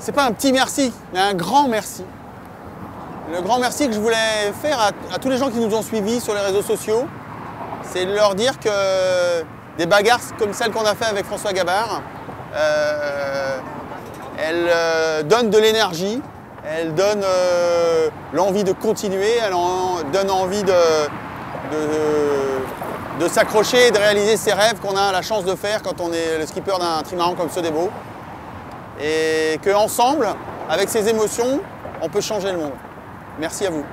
c'est pas un petit merci, mais un grand merci. Le grand merci que je voulais faire à, tous les gens qui nous ont suivis sur les réseaux sociaux, c'est de leur dire que des bagarres comme celle qu'on a fait avec François Gabard, euh, elles euh, donnent de l'énergie, elles donnent euh, l'envie de continuer, elles donnent envie de, s'accrocher et de réaliser ses rêves qu'on a la chance de faire quand on est le skipper d'un trimaran comme Beaux et qu'ensemble, avec ces émotions, on peut changer le monde. Merci à vous.